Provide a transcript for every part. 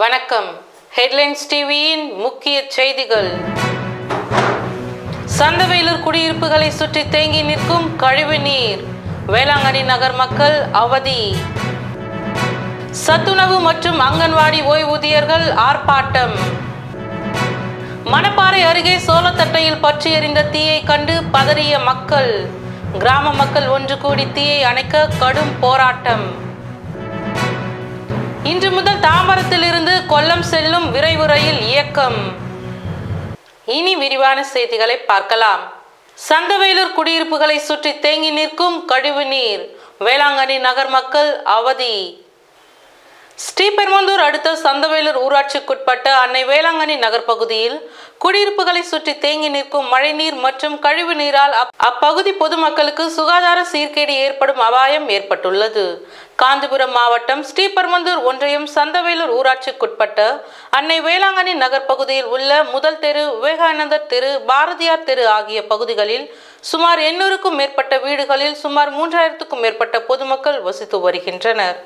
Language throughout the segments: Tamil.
வணக்கம். ஹெட்லைன்ஸ் டிவியின் முக்கிய செய்திகள். சந்தவேலூர் குடியிருப்புகளை சுற்றி தேங்கி நிற்கும் கழிவு நீர். வேளாங்கண்ணி நகர் மக்கள் அவதி. சத்துணவு மற்றும் அங்கன்வாடி ஓய்வூதியர்கள் ஆர்ப்பாட்டம். மணப்பாறை அருகே சோளத்தட்டையில் பற்றி எறிந்த தீயை கண்டு பதறிய மக்கள். கிராம மக்கள் ஒன்று கூடி தீயை அணைக்க கடும் போராட்டம். இன்று முதல் தாம்பரத்திலிருந்து கொல்லம் செல்லும் விரைவு ரயில் இயக்கம். இனி விரிவான செய்திகளை பார்க்கலாம். சந்தவேலூர் குடியிருப்புகளை சுற்றி தேங்கி நிற்கும் கழிவு நீர். வேளாங்கண்ணி நகர் மக்கள் அவதி. ஸ்ரீபெருமந்தூர் அடுத்த சந்தவேலூர் ஊராட்சிக்குட்பட்ட அன்னை வேளாங்கண்ணி நகர் பகுதியில் குடியிருப்புகளை சுற்றி தேங்கி நிற்கும் மழைநீர் மற்றும் கழிவு நீரால் அப்பகுதி பொதுமக்களுக்கு சுகாதார சீர்கேடு ஏற்படும் அபாயம் ஏற்பட்டுள்ளது. காஞ்சிபுரம் மாவட்டம் ஸ்ரீபெருமந்தூர் ஒன்றியம் சந்தவேலூர் ஊராட்சிக்குட்பட்ட அன்னை வேளாங்கண்ணி நகர் பகுதியில் உள்ள முதல் தெரு விவேகானந்தர் தெரு பாரதியார் தெரு ஆகிய பகுதிகளில் சுமார் எண்ணூறுக்கும் மேற்பட்ட வீடுகளில் சுமார் மூன்றாயிரத்துக்கும் மேற்பட்ட பொதுமக்கள் வசித்து வருகின்றனர்.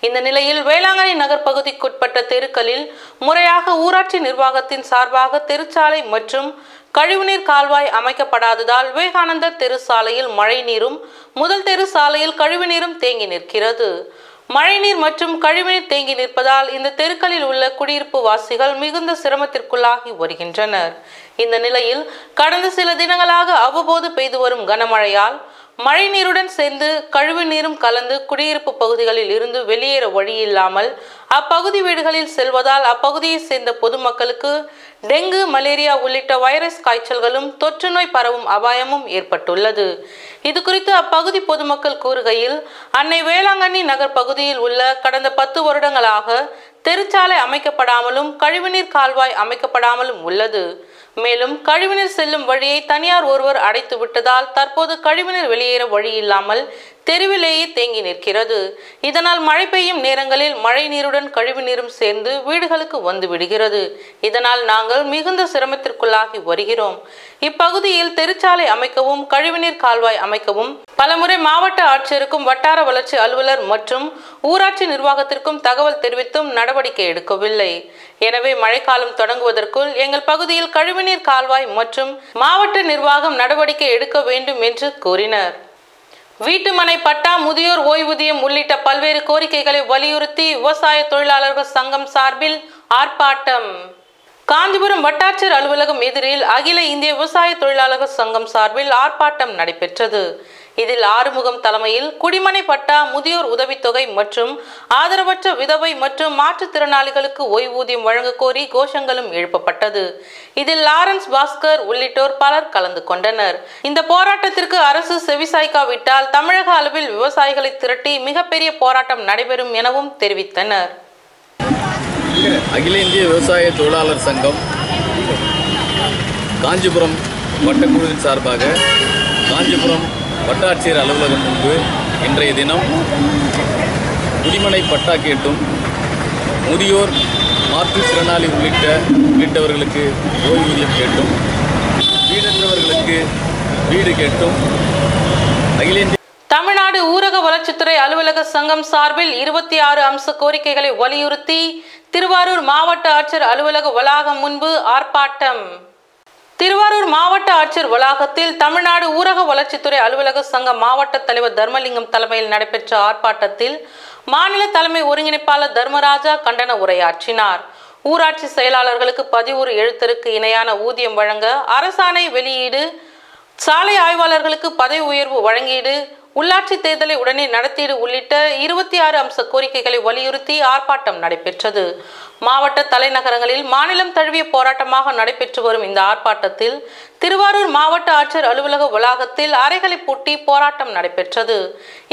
இந்த நிலையில் வேளாங்கண்ணி நகர் பகுதிக்குட்பட்ட தெருக்களில் முறையாக ஊராட்சி நிர்வாகத்தின் சார்பாக தெருச்சாலை மற்றும் கழிவுநீர் கால்வாய் அமைக்கப்படாததால் விவேகானந்தர் தெரு சாலையில் மழைநீரும் முதல் தெரு சாலையில் கழிவுநீரும் தேங்கி நிற்கிறது. மழைநீர் மற்றும் கழிவுநீர் தேங்கி நிற்பதால் இந்த தெருக்களில் உள்ள குடியிருப்பு வாசிகள் மிகுந்த சிரமத்திற்குள்ளாகி வருகின்றனர் இந்த நிலையில் கடந்த சில தினங்களாக அவ்வப்போது பெய்து வரும் கனமழையால் மழைநீருடன் சேர்ந்து கழிவு நீரும் கலந்து குடியிருப்பு பகுதிகளில் இருந்து வெளியேற வழியில்லாமல் அப்பகுதி வீடுகளில் செல்வதால் அப்பகுதியை சேர்ந்த பொதுமக்களுக்கு டெங்கு மலேரியா உள்ளிட்ட வைரஸ் காய்ச்சல்களும் தொற்று நோய் பரவும் அபாயமும் ஏற்பட்டுள்ளது. இது குறித்து அப்பகுதி பொதுமக்கள் கூறுகையில் அன்னை வேளாங்கண்ணி நகர் பகுதியில் உள்ள கடந்த பத்து வருடங்களாக தெருச்சாலை அமைக்கப்படாமலும் கழிவுநீர் கால்வாய் அமைக்கப்படாமலும் உள்ளது. மேலும் கழிவுநீர் செல்லும் வழியை தனியார் ஒருவர் அடைத்து விட்டதால் தற்போது கழிவுநீர் வெளியேற வழி இல்லாமல் தெருவிலேயே தேங்கி நிற்கிறது. இதனால் மழை பெய்யும் நேரங்களில் மழை நீருடன் கழிவு நீரும் சேர்ந்து வீடுகளுக்கு வந்து விடுகிறது. இதனால் நாங்கள் மிகுந்த சிரமத்திற்குள்ளாகி வருகிறோம். இப்பகுதியில் தெருச்சாலை அமைக்கவும் கழிவுநீர் கால்வாய் அமைக்கவும் பலமுறை மாவட்ட ஆட்சியருக்கும் வட்டார வளர்ச்சி அலுவலர் மற்றும் ஊராட்சி நிர்வாகத்திற்கும் தகவல் தெரிவித்தும் நடவடிக்கை எடுக்கவில்லை. எனவே மழைக்காலம் தொடங்குவதற்குள் எங்கள் பகுதியில் கழிவுநீர் கால்வாய் மற்றும் மாவட்ட நிர்வாகம் நடவடிக்கை எடுக்க வேண்டும் என்று கூறினர். வீட்டுமனை பட்டா முதியோர் ஓய்வூதியம் உள்ளிட்ட பல்வேறு கோரிக்கைகளை வலியுறுத்தி விவசாய தொழிலாளர்கள் சங்கம் சார்பில் ஆர்ப்பாட்டம். காஞ்சிபுரம் வட்டாட்சியர் அலுவலகம் எதிரில் அகில இந்திய விவசாய தொழிலாளர்கள் சங்கம் சார்பில் ஆர்ப்பாட்டம் நடைபெற்றது. இதில் ஆறுமுகம் தலைமையில் குடிமனை பட்டா முதியோர் உதவித்தொகை மற்றும் ஆதரவற்ற விதவை மற்றும் மாற்றுத்திறனாளிகளுக்கு ஓய்வூதியம் வழங்க கோரி கோஷங்களும் எழுப்பப்பட்டது. இதில் லாரன்ஸ் பாஸ்கர் உள்ளிட்டோர் பலர் கலந்து கொண்டனர். இந்த போராட்டத்திற்கு அரசு செவிசாய்க்காவிட்டால் தமிழக அளவில் விவசாயிகளை திரட்டி மிகப்பெரிய போராட்டம் நடைபெறும் எனவும் தெரிவித்தனர். அகில இந்திய விவசாய தொழிலாளர் சங்கம் காஞ்சிபுரம் வட்டக்குழுவின் சார்பாக காஞ்சிபுரம் வட்டாட்சியர் அலுவலகம் முன்பு இன்றைய தினம் குடிமனை பட்டா கேட்டும் முதியோர் மாற்றுத்திறனாளி உள்ளிட்ட உள்ளிட்டவர்களுக்கு ஓய்வூதியம் கேட்டும் வீடற்றவர்களுக்கு வீடு கேட்டும். அகில இந்திய தமிழ்நாடு ஊரக வளர்ச்சித்துறை அலுவலக சங்கம் சார்பில் இருபத்தி ஆறு அம்ச கோரிக்கைகளை வலியுறுத்தி திருவாரூர் மாவட்ட ஆட்சியர் அலுவலக வளாகம் முன்பு ஆர்ப்பாட்டம். திருவாரூர் மாவட்ட ஆட்சியர் வளாகத்தில் தமிழ்நாடு ஊரக வளர்ச்சித்துறை அலுவலக சங்க மாவட்ட தலைவர் தர்மலிங்கம் தலைமையில் நடைபெற்ற ஆர்ப்பாட்டத்தில் மாநில தலைமை ஒருங்கிணைப்பாளர் தர்மராஜா கண்டன உரையாற்றினார். ஊராட்சி செயலாளர்களுக்கு பதிவுறு எழுத்தருக்கு இணையான ஊதியம் வழங்க அரசாணை வெளியீடு சாலை ஆய்வாளர்களுக்கு பதவி உயர்வு வழங்கீடு உள்ளாட்சி தேர்தலை உடனே நடத்தீடு உள்ளிட்ட இருபத்தி ஆறு அம்ச கோரிக்கைகளை வலியுறுத்தி ஆர்ப்பாட்டம் நடைபெற்றது. மாவட்ட தலைநகரங்களில் மாநிலம் தழுவிய போராட்டமாக நடைபெற்று வரும் இந்த ஆர்ப்பாட்டத்தில் திருவாரூர் மாவட்ட ஆட்சியர் அலுவலக வளாகத்தில் அறைகளை பூட்டி போராட்டம் நடைபெற்றது.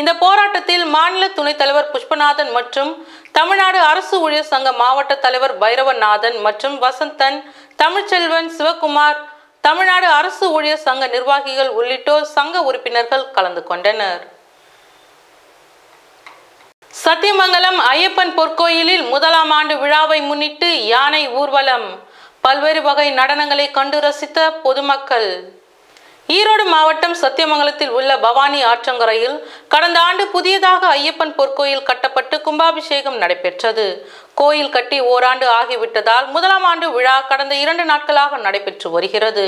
இந்த போராட்டத்தில் மாநில துணைத் தலைவர் புஷ்பநாதன் மற்றும் தமிழ்நாடு அரசு ஊழியர் சங்க மாவட்ட தலைவர் பைரவநாதன் மற்றும் வசந்தன் தமிழ்ச்செல்வன் சிவகுமார் தமிழ்நாடு அரசு ஊழியர் சங்க நிர்வாகிகள் உள்ளிட்டோர் சங்க உறுப்பினர்கள் கலந்து கொண்டனர். சத்தியமங்கலம் ஐயப்பன் பொற்கோயிலில் முதலாம் ஆண்டு விழாவை முன்னிட்டு யானை ஊர்வலம். பல்வேறு வகை நடனங்களை கண்டு ரசித்த பொதுமக்கள். ஈரோடு மாவட்டம் சத்தியமங்கலத்தில் உள்ள பவானி ஆற்றங்கரையில் கடந்த ஆண்டு புதியதாக ஐயப்பன் பொற்கோயில் கட்டப்பட்டு கும்பாபிஷேகம் நடைபெற்றது. கோயில் கட்டி ஓராண்டு ஆகிவிட்டதால் முதலாம் ஆண்டு விழா கடந்த இரண்டு நாட்களாக நடைபெற்று வருகிறது.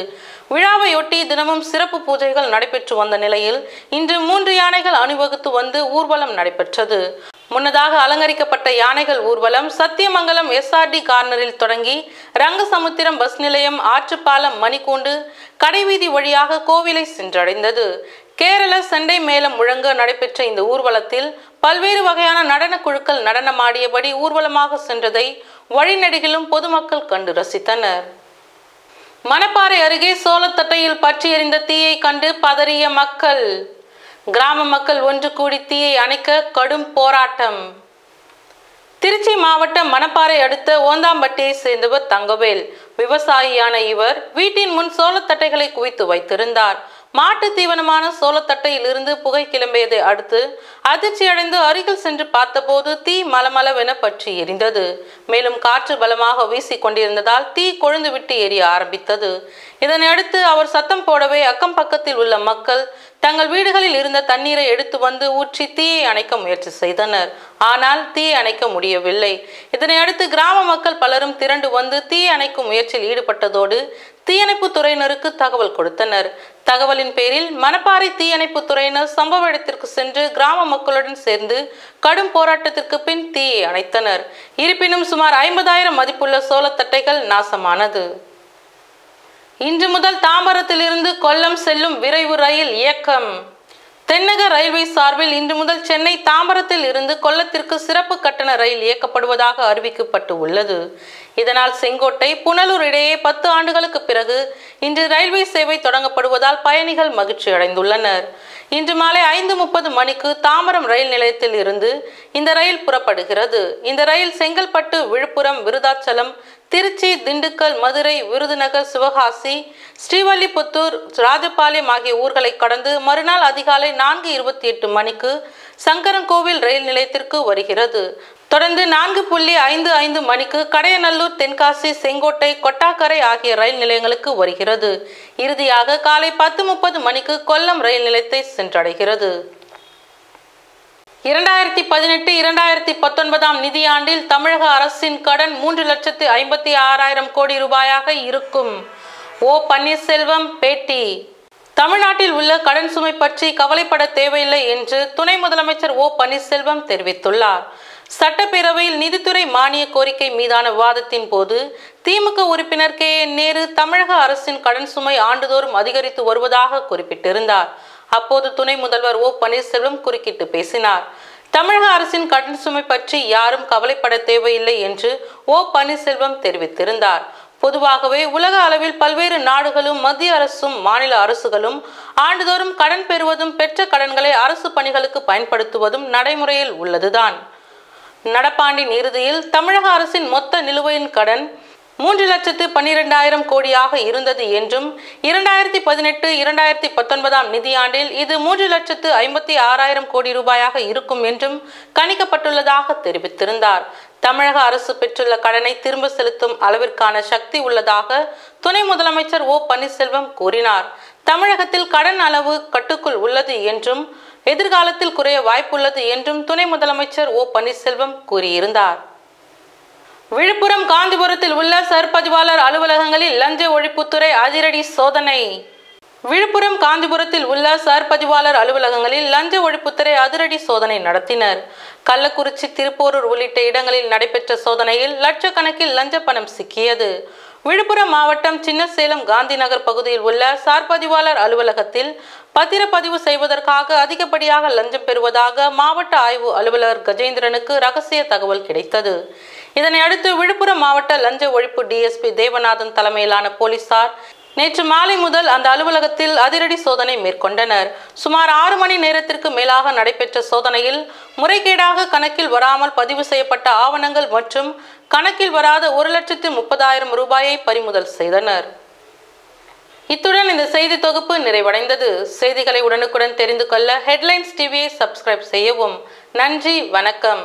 விழாவையொட்டி தினமும் சிறப்பு பூஜைகள் நடைபெற்று வந்த நிலையில் இன்று மூன்று யானைகள் அணிவகுத்து வந்து ஊர்வலம் நடைபெற்றது. முன்னதாக அலங்கரிக்கப்பட்ட யானைகள் ஊர்வலம் சத்தியமங்கலம் எஸ்ஆர்டி கார்னரில் தொடங்கி ரங்கசமுத்திரம் பஸ் நிலையம் ஆற்றுப்பாலம் மணிக்கூண்டு கடைவீதி வழியாக கோவிலை சென்றடைந்தது. கேரள சண்டை மேளம் முழங்க நடைபெற்ற இந்த ஊர்வலத்தில் பல்வேறு வகையான நடன குழுக்கள் நடனமாடியபடி ஊர்வலமாக சென்றதை வழிநடிகளும் பொதுமக்கள் கண்டு ரசித்தனர். மணப்பாறை அருகே சோளத்தட்டையில் பற்றி எறிந்த தீயை கண்டு பதறிய மக்கள் கிராம மக்கள் ஒன்று கூடி தீயை அணைக்க கடும் போராட்டம். திருச்சி மாவட்டம் மணப்பாறை அடுத்த ஓந்தாம்பட்டியை சேர்ந்தவர் தங்கவேல். விவசாயியான இவர் வீட்டின் முன் சோளத்தட்டைகளை குவித்து வைத்திருந்தார். மாட்டு தீவனமான சோளத்தட்டையில் இருந்து புகை கிளம்பியதை அடுத்து அதிர்ச்சியடைந்து அருகில் சென்று பார்த்தபோது தீ மலமளவென பற்றி எரிந்தது. மேலும் காற்று பலமாக வீசிக் கொண்டிருந்ததால் தீ கொழுந்து விட்டு எரிய ஆரம்பித்தது. இதனையடுத்து அவர் சத்தம் போடவே அக்கம் பக்கத்தில் உள்ள மக்கள் தங்கள் வீடுகளில் இருந்த தண்ணீரை எடுத்து வந்து ஊற்றி தீயை அணைக்க முயற்சி செய்தனர். ஆனால் தீயை அணைக்க முடியவில்லை. இதனையடுத்து கிராம மக்கள் பலரும் திரண்டு வந்து தீ அணைக்கும் முயற்சியில் ஈடுபட்டதோடு தீயணைப்பு துறையினருக்கு தகவல் கொடுத்தனர். தகவலின் பேரில் மணப்பாறை தீயணைப்பு துறையினர் சம்பவ இடத்திற்கு சென்று கிராம மக்களுடன் சேர்ந்து கடும் போராட்டத்திற்கு பின் தீயை அணைத்தனர். இருப்பினும் சுமார் ஐம்பதாயிரம் மதிப்புள்ள சோளத்தட்டைகள் நாசமானது. இன்று முதல் தாம்பரத்திலிருந்து கொல்லம் செல்லும் விரைவு ரயில் இயக்கம். தென்னக ரயில்வே சார்பில் இன்று முதல் சென்னை தாம்பரத்தில் இருந்து கொல்லத்திற்கு சிறப்பு கட்டண ரயில் இயக்கப்படுவதாக அறிவிக்கப்பட்டு உள்ளது இதனால் செங்கோட்டை புனலூர் இடையே பத்து ஆண்டுகளுக்கு பிறகு இன்று ரயில்வே சேவை தொடங்கப்படுவதால் பயணிகள் மகிழ்ச்சி அடைந்துள்ளனர். இன்று மாலை ஐந்து முப்பது மணிக்கு தாம்பரம் ரயில் நிலையத்தில் இருந்து இந்த ரயில் புறப்படுகிறது. இந்த ரயில் செங்கல்பட்டு விழுப்புரம் விருதாச்சலம் திருச்சி திண்டுக்கல் மதுரை விருதுநகர் சிவகாசி ஸ்ரீவல்லிபுத்தூர் ராஜபாளையம் ஆகிய ஊர்களை கடந்து மறுநாள் அதிகாலை நான்கு இருபத்தி எட்டு மணிக்கு சங்கரன்கோவில் ரயில் நிலையத்திற்கு வருகிறது. தொடர்ந்து நான்கு புள்ளி ஐந்து ஐந்து மணிக்கு கடையநல்லூர் தென்காசி செங்கோட்டை கொட்டாக்கரை ஆகிய ரயில் நிலையங்களுக்கு வருகிறது. இறுதியாக காலை பத்து முப்பது மணிக்கு கொல்லம் ரயில் நிலையத்தை சென்றடைகிறது. இரண்டாயிரத்தி பதினெட்டு இரண்டாயிரத்தி பத்தொன்பதாம் நிதியாண்டில் தமிழக அரசின் கடன் மூன்று லட்சத்து ஐம்பத்தி ஆறாயிரம் கோடி ரூபாயாக இருக்கும். ஓ பன்னீர்செல்வம் பேட்டி. தமிழ்நாட்டில் உள்ள கடன் சுமை பற்றி கவலைப்பட தேவையில்லை என்று துணை முதலமைச்சர் ஓ பன்னீர்செல்வம் தெரிவித்துள்ளார். சட்டப்பேரவையில் நிதித்துறை மானிய கோரிக்கை மீதான விவாதத்தின் போது திமுக உறுப்பினர் கே என் நேரு தமிழக அரசின் கடன் சுமை ஆண்டுதோறும் அதிகரித்து வருவதாக குறிப்பிட்டிருந்தார். அப்போது துணை முதல்வர் ஓ பன்னீர்செல்வம் குறுக்கிட்டு பேசினார். தமிழக அரசின் கடன் சுமை பற்றி யாரும் கவலைப்பட தேவையில்லை என்று ஓ பன்னீர்செல்வம் தெரிவித்திருந்தார். பொதுவாகவே உலக அளவில் பல்வேறு நாடுகளும் மத்திய அரசும் மாநில அரசுகளும் ஆண்டுதோறும் கடன் பெறுவதும் பெற்ற கடன்களை அரசு பணிகளுக்கு பயன்படுத்துவதும் நடைமுறையில் உள்ளதுதான். நடப்பாண்டின் இறுதியில் தமிழக அரசின் மொத்த நிலுவையின் கடன் மூன்று லட்சத்து பன்னிரெண்டாயிரம் கோடியாக இருந்தது என்றும் இரண்டாயிரத்தி பதினெட்டு இரண்டாயிரத்தி பத்தொன்பதாம் நிதியாண்டில் இது மூன்று லட்சத்து ஐம்பத்தி ஆறாயிரம் கோடி ரூபாயாக இருக்கும் என்றும் கணிக்கப்பட்டுள்ளதாக தெரிவித்திருந்தார். தமிழக அரசு பெற்றுள்ள கடனை திரும்ப செலுத்தும் அளவிற்கான சக்தி உள்ளதாக துணை முதலமைச்சர் ஓ பன்னீர்செல்வம் கூறினார். தமிழகத்தில் கடன் அளவு கட்டுக்குள் உள்ளது என்றும் எதிர்காலத்தில் குறைய வாய்ப்புள்ளது என்றும் துணை முதலமைச்சர் ஓ பன்னீர்செல்வம் கூறியிருந்தார். விழுப்புரம் காஞ்சிபுரத்தில் உள்ள சர்பதிவாளர் அலுவலகங்களில் லஞ்ச ஒழிப்புத்துறை அதிரடி சோதனை. விழுப்புரம் காஞ்சிபுரத்தில் உள்ள சர்பதிவாளர் அலுவலகங்களில் லஞ்ச ஒழிப்புத்துறை அதிரடி சோதனை நடத்தினர். கள்ளக்குறிச்சி திருப்போரூர் உள்ளிட்ட இடங்களில் நடைபெற்ற சோதனையில் லட்சக்கணக்கில் லஞ்ச பணம் சிக்கியது. விழுப்புரம் மாவட்டம் சின்னசேலம் காந்தி நகர் பகுதியில் உள்ள சார்பதிவாளர் அலுவலகத்தில் பத்திரப்பதிவு செய்வதற்காக அதிகப்படியாக லஞ்சம் பெறுவதாக மாவட்ட ஆய்வு அலுவலர் கஜேந்திரனுக்கு ரகசிய தகவல் கிடைத்தது. இதனை அடுத்து விழுப்புரம் மாவட்ட லஞ்ச ஒழிப்பு டிஎஸ்பி தேவநாதன் தலைமையிலான போலீசார் நேற்று மாலை முதல் அந்த அலுவலகத்தில் அதிரடி சோதனை மேற்கொண்டனர். சுமார் ஆறு மணி நேரத்திற்கு மேலாக நடைபெற்ற சோதனையில் முறைகேடாக கணக்கில் வராமல் பதிவு செய்யப்பட்ட ஆவணங்கள் மற்றும் கணக்கில் வராத ஒரு லட்சத்து முப்பதாயிரம் ரூபாயை பறிமுதல் செய்தனர். இத்துடன் இந்த செய்தி தொகுப்பு நிறைவடைந்தது. செய்திகளை உடனுக்குடன் தெரிந்து கொள்ள ஹெட்லைன்ஸ் டிவியை சப்ஸ்கிரைப் செய்யவும். நன்றி வணக்கம்.